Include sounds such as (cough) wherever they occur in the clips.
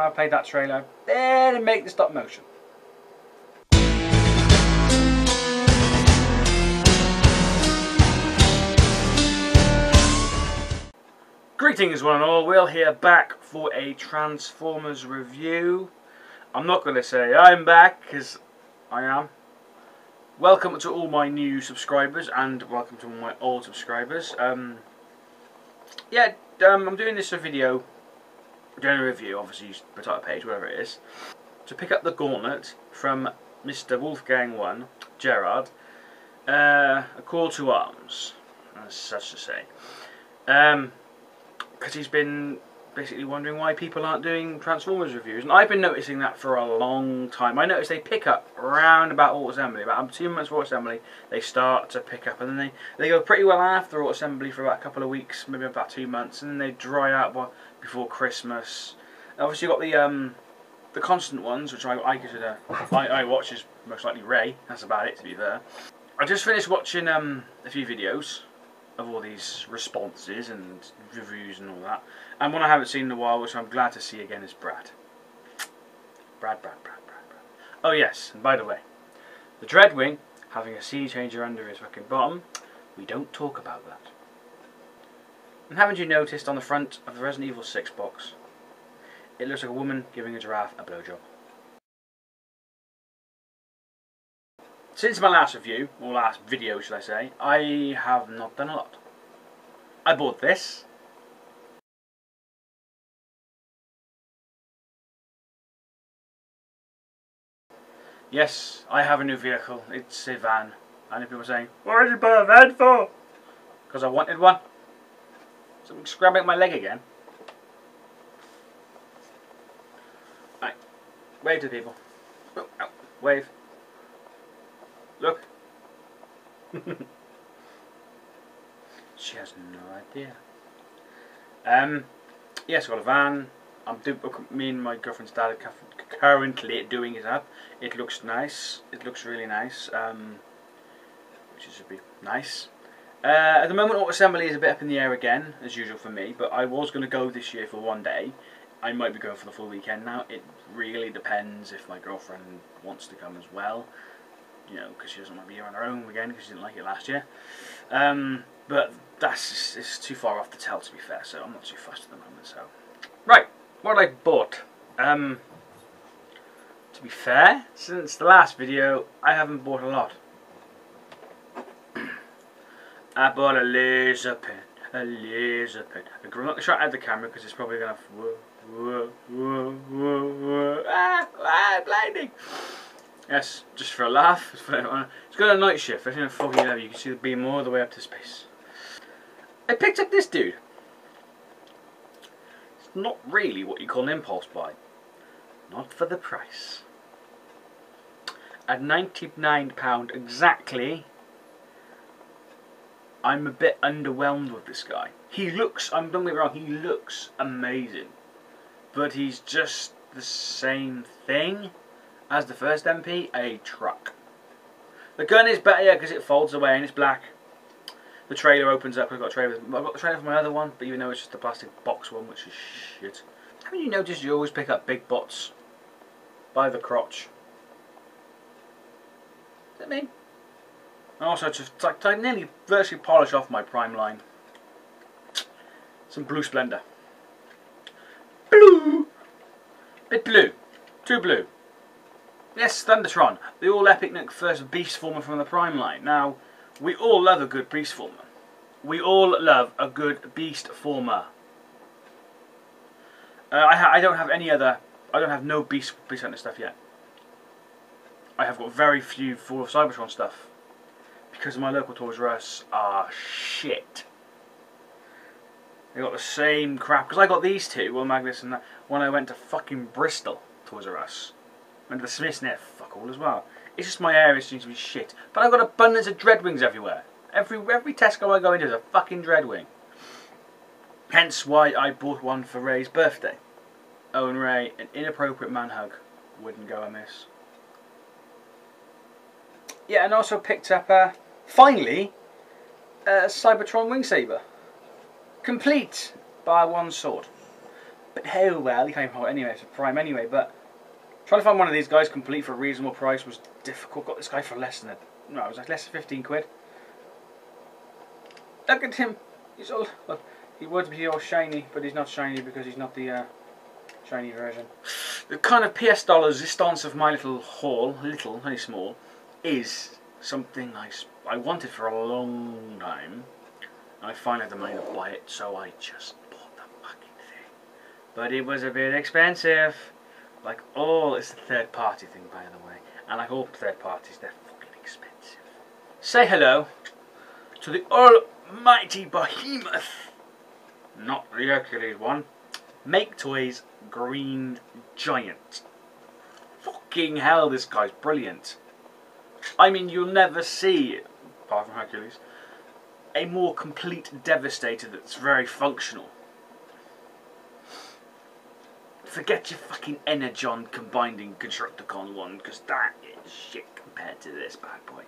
Now I played that trailer, then make the stop motion. Greetings one and all, we'll here back for a Transformers review. I'm not going to say I'm back, because I am. Welcome to all my new subscribers, and welcome to all my old subscribers. Um, yeah, um, I'm doing this a video, doing a review, obviously use the title page, whatever it is, to pick up the gauntlet from Mr. WolfKang 1, Gerard, uh, a call to arms, as such to say. Um, because he's been basically wondering why people aren't doing Transformers reviews. And I've been noticing that for a long time. I noticed they pick up around about Auto Assembly. About two months for Auto Assembly, they start to pick up. And then they, they go pretty well after Auto Assembly for about a couple of weeks, maybe about two months. And then they dry out before Christmas. Obviously you've got the um, the constant ones, which I, I consider, I, I watch is most likely Ray. That's about it, to be fair. I just finished watching um, a few videos of all these responses and reviews and all that. And one I haven't seen in a while, which I'm glad to see again, is Brad. Brad, Brad, Brad, Brad, Brad. Oh yes, and by the way, the Dreadwing having a sea changer under his fucking bottom, we don't talk about that. And haven't you noticed on the front of the Resident Evil 6 box, it looks like a woman giving a giraffe a blowjob. Since my last review, or last video should I say, I have not done a lot. I bought this. Yes, I have a new vehicle. It's a van. And people are saying, What did you buy a van for? Because I wanted one. Something's grabbing my leg again. Right. Wave to people. Oh, wave. Look. (laughs) she has no idea. Um, yes, I've got a van. I'm do me and my girlfriend's dad are currently doing it up. It looks nice. It looks really nice. Um, which is a bit nice. Uh, at the moment, auto assembly is a bit up in the air again, as usual for me. But I was going to go this year for one day. I might be going for the full weekend now. It really depends if my girlfriend wants to come as well you know, because she doesn't want to be here on her own again because she didn't like it last year. Um, but that's just, it's too far off to tell, to be fair. So I'm not too fussed at the moment. So right, what I bought. Um, to be fair, since the last video, I haven't bought a lot. I bought a laser pen, a laser pen. I'm not going to try shot at the camera because it's probably going to. Whoa, whoa, whoa, whoa, whoa, ah, ah, blinding. Yes, just for a laugh. (laughs) It's got a night shift. I a foggy level. You can see the beam all the way up to space. I picked up this dude. It's not really what you call an impulse buy. Not for the price. At £99 exactly, I'm a bit underwhelmed with this guy. He looks, I'm don't get me wrong, he looks amazing. But he's just the same thing as the first MP, a truck. The gun is better because it folds away and it's black. The trailer opens up. I've got a trailer. I've got the trailer for my other one, but even though it's just a plastic box one, which is shit. Haven't you noticed you always pick up big bots by the crotch? Is that me? I also just like I nearly virtually polish off my prime line. Some blue splendor. Blue, bit blue, too blue. Yes, Thundertron, the all epic first beast former from the Prime line. Now, we all love a good beast former. We all love a good beast former. Uh, I, I don't have any other. I don't have no beast beast hunter stuff yet. I have got very few Fall of Cybertron stuff because my local Toys R Us are shit. They got the same crap because I got these two, Ultra Magnus and that, when I went to fucking Bristol Toys R Us. Went to the Smiths and they're fuck all as well. It's just my area seems to be shit. But I've got abundance of Dreadwings everywhere. Every every Tesco I go into is a fucking Dreadwing. Hence why I bought one for Ray's birthday. Owen Ray, an inappropriate man hug wouldn't go amiss. Yeah, and also picked up, uh, finally, a Cybertron Wing Saber. Complete by one sword. But oh well, he came home anyway, it's a prime anyway, but trying to find one of these guys complete for a reasonable price was difficult. Got this guy for less than a, no, it was like less than 15 quid. Look at him. He's all, well, he would be all shiny, but he's not shiny because he's not the uh, shiny version. The kind of PS dollars resistance of my little haul, little, very small, is something I, I wanted for a long time. I finally had the money to buy it, so I just bought the fucking thing. But it was a bit expensive. Like all, it's a third party thing by the way. And like all third parties, they're fucking expensive. Say hello to the almighty behemoth. Not the Hercules one. Make Toys Green Giant. Fucking hell, this guy's brilliant. I mean, you'll never see, apart from Hercules, a more complete Devastator that's very functional. Forget your fucking Energon combining Constructicon one, because that is shit compared to this bad boy.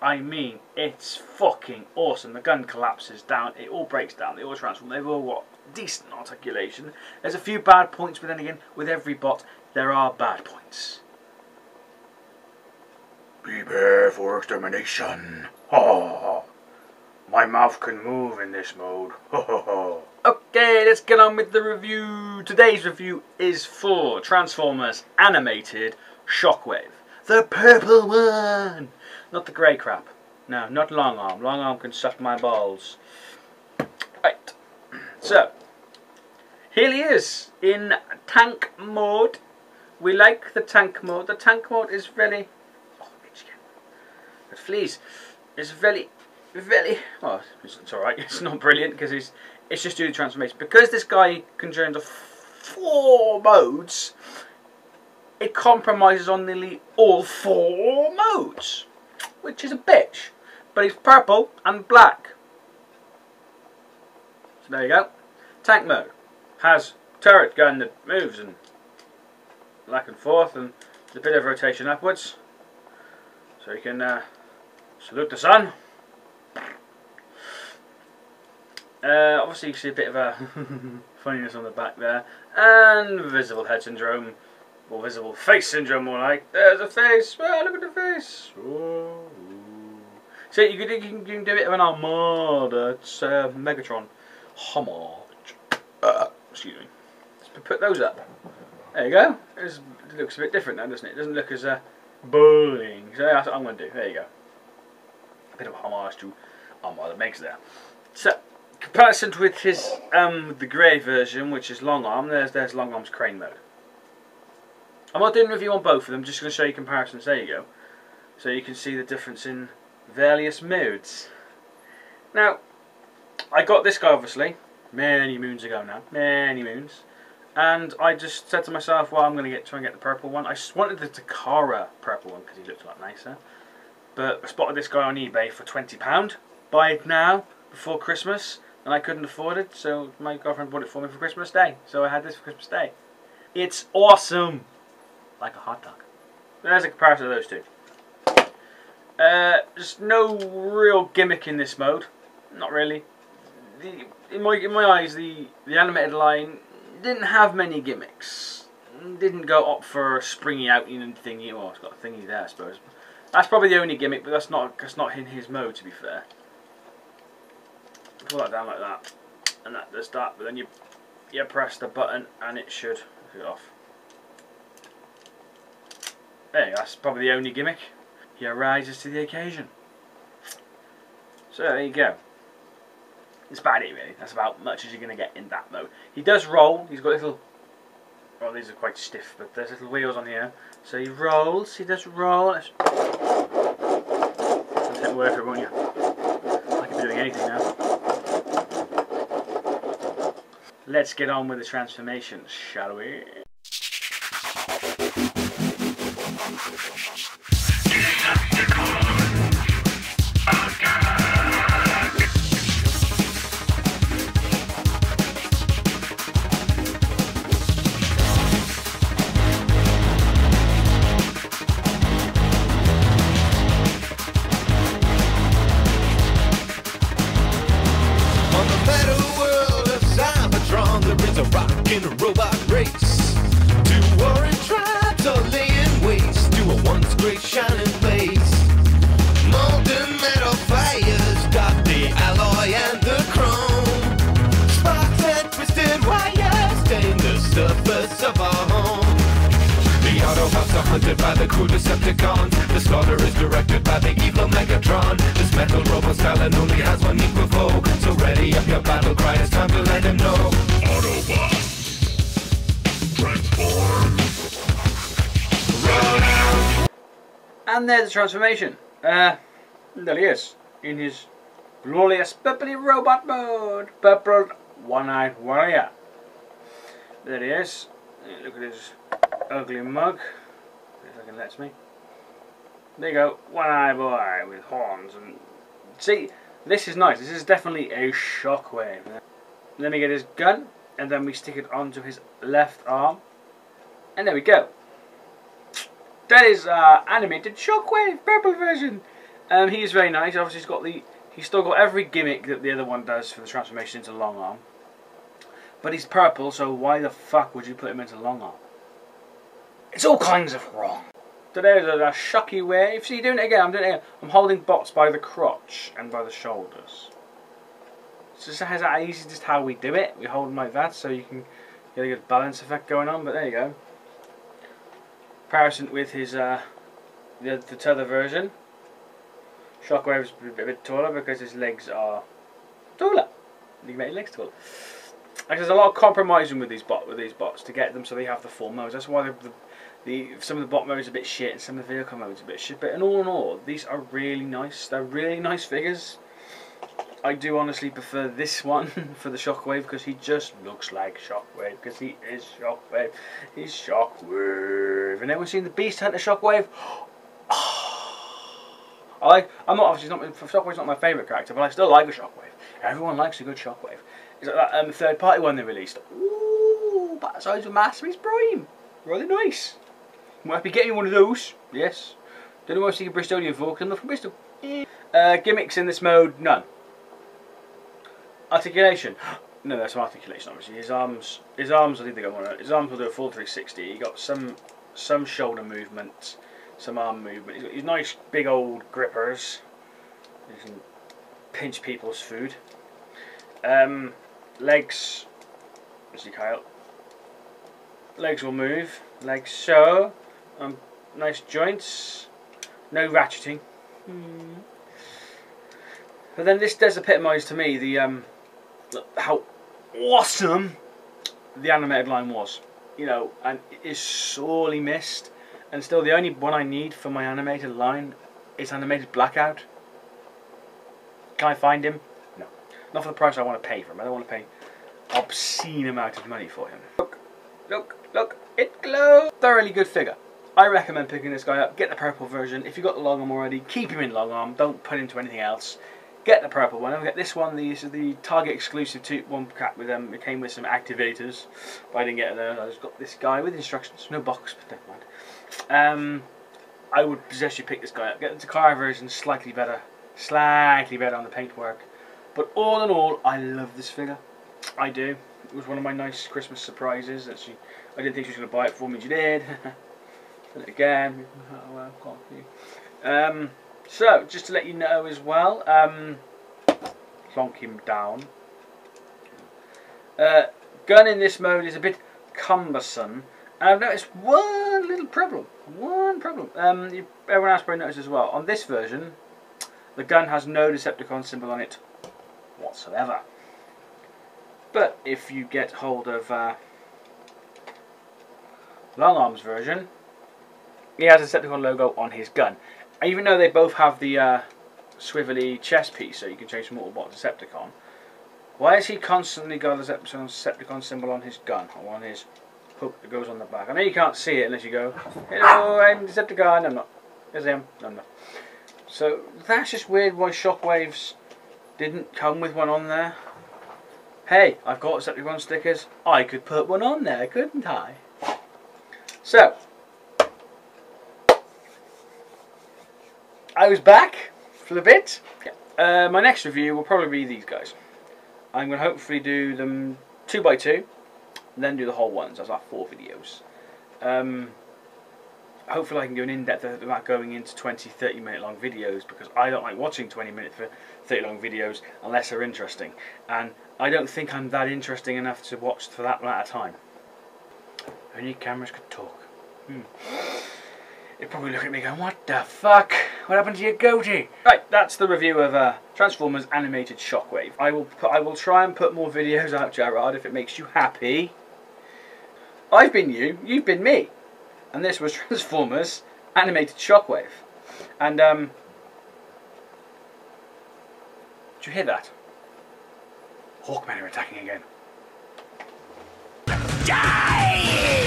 I mean, it's fucking awesome. The gun collapses down, it all breaks down, they all transform, they've all got decent articulation. There's a few bad points, but then again, with every bot, there are bad points. Prepare for extermination. Ha My mouth can move in this mode. (laughs) okay, let's get on with the review. Today's review is for Transformers Animated Shockwave. The purple one! Not the grey crap. No, not Long Arm. Long Arm can suck my balls. Right. So, here he is in tank mode. We like the tank mode. The tank mode is really Oh, but Fleas is very, very, well, it's, it's alright, (laughs) it's not brilliant because it's, it's just due to transformation. Because this guy can turn into four modes, it compromises on nearly all four modes, which is a bitch. But it's purple and black. So there you go. Tank mode has turret gun that moves and back and forth and a bit of rotation upwards. So you can uh, Salute the sun. Uh, obviously you see a bit of a (laughs) funniness on the back there. And visible head syndrome. Or visible face syndrome more like. There's a face. Well, look at the face. Ooh. So you can, you can, do a bit of an armada. It's uh, Megatron. Homage. Uh, excuse me. Let's put those up. There you go. It's, it looks a bit different now, doesn't it? It doesn't look as uh, bullying. So that's what I'm going to do. There you go a bit of homage to Armada Megs there. So, comparison with his um, the grey version, which is long arm, there's there's long arm's crane mode. I'm not doing a review on both of them, just going to show you comparisons. There you go. So you can see the difference in various modes. Now, I got this guy obviously many moons ago now, many moons, and I just said to myself, well, I'm going to get try and get the purple one. I just wanted the Takara purple one because he looked a lot nicer. But I spotted this guy on eBay for £20. Buy it now, before Christmas, and I couldn't afford it, so my girlfriend bought it for me for Christmas Day. So I had this for Christmas Day. It's awesome! Like a hot dog. There's a comparison of those two. Uh, there's no real gimmick in this mode. Not really. The, in my in my eyes, the the animated line didn't have many gimmicks. Didn't go up for a springy out and thingy. Well, it's got a thingy there, I suppose. That's probably the only gimmick, but that's not that's not in his mode to be fair. Pull that down like that, and that does that. But then you you press the button, and it should get off. There, that's probably the only gimmick. He rises to the occasion. So there you go. It's about it really. That's about much as you're going to get in that mode. He does roll. He's got little well, these are quite stiff, but there's little wheels on here. So he rolls, he does roll. I can be doing anything now. let's get on with the transformations, shall we? Autobots by the cool Decepticons. The slaughter is directed by the evil Megatron. This metal robot stallion only has one equal foe. So ready up your battle cry, it's time to let him know. Autobots, transform. Run out. And there's the transformation. Uh, there he is, in his glorious purpley robot mode. Purple one-eyed warrior. There he is. Look at his ugly mug. If I me. There you go, one-eyed boy with horns and see. This is nice. This is definitely a shockwave. Let me get his gun, and then we stick it onto his left arm, and there we go. That is uh, animated Shockwave purple version. Um, he is very nice. Obviously, he's got the he's still got every gimmick that the other one does for the transformation into long arm. But he's purple, so why the fuck would you put him into long arm? It's all kinds of wrong. There's a, shocky wave. See, doing it again. I'm doing it again. I'm holding bots by the crotch and by the shoulders. So this is that easy, just how we do it. We hold them like that, so you can get a good balance effect going on. But there you go comparison with his uh, the the t'other version. Shockwave's a bit, a bit taller because his legs are taller. You can make his legs taller. Like there's a lot of compromising with these bot with these bots to get them so they have the full modes. That's why the, the, the some of the bot modes a bit shit and some of the vehicle modes a bit shit. But in all in all, these are really nice. They're really nice figures. I do honestly prefer this one (laughs) for the Shockwave because he just looks like Shockwave because he is Shockwave. He's Shockwave. And anyone seen the Beast Hunter Shockwave? (gasps) I like. I'm not obviously not Shockwave's not my favourite character, but I still like a Shockwave. Everyone likes a good Shockwave. It's like that um, third party one they released. Ooh, the size of Masterpiece Prime. Really nice. Might be getting one of those. Yes. Don't know if I see a Bristolian for because I'm not from Bristol. Uh, gimmicks in this mode, none. Articulation. (gasps) No, there's some articulation obviously. His arms, his arms, I think they go on. His arms will do a full 360. He got some, some shoulder movement, some arm movement. He's got these nice big old grippers. He can pinch people's food. Um, legs, as Kyle. Legs will move. Legs show. Um, nice joints. No ratcheting. Hmm. But then this does epitomise to me the um, how awesome the animated line was. You know, and it is sorely missed. And still, the only one I need for my animated line is animated Blackout. Can I find him? No. Not for the price I want to pay for him. I don't want to pay obscene amount of money for him. Look, look, look, it glows! Thoroughly good figure. I recommend picking this guy up. Get the purple version. If you've got the long arm already, keep him in long arm. Don't put him to anything else. Get the purple one. Get this one. This is the Target exclusive two one cap with them. Um, it came with some activators, but I didn't get those. I just got this guy with instructions. No box, but never mind. Um, I would suggest you pick this guy up. Get the Takara version, slightly better, slightly better on the paintwork. But all in all, I love this figure. I do. It was one of my nice Christmas surprises. She, I didn't think she was going to buy it for me. She did. (laughs) Again. Um, so, just to let you know as well, um, plonk him down. Uh, gun in this mode is a bit cumbersome. And I've noticed one little problem. One problem. Um, you, everyone else probably noticed as well. On this version, the gun has no Decepticon symbol on it whatsoever. But if you get hold of uh, Long Arms version, he has a Decepticon logo on his gun. Even though they both have the uh, swivelly chest piece, so you can change from Autobot to Decepticon, Why has he constantly got his Decepticon symbol on his gun or on his hook that goes on the back? I know you can't see it unless you go, hello, I'm Decepticon. I'm not. There's him. I'm not. So that's just weird why Shockwaves didn't come with one on there. Hey, I've got Decepticon stickers. I could put one on there, couldn't I? So, I was back for a bit. Uh, my next review will probably be these guys. I'm going to hopefully do them two by two, then do the whole ones. That's like four videos. Um, hopefully I can do an in depth about going into 20, 30 minute long videos because I don't like watching 20 minute, 30 long videos unless they're interesting. And I don't think I'm that interesting enough to watch for that amount of time. Only cameras could talk. Hmm. You'll probably look at me going, what the fuck? What happened to your goatee? Right, that's the review of uh, Transformers Animated Shockwave. I will, put, I will try and put more videos out, Gerard, if it makes you happy. I've been you, you've been me. And this was (laughs) Transformers Animated Shockwave. And, um... Did you hear that? Hawkmen are attacking again. Die!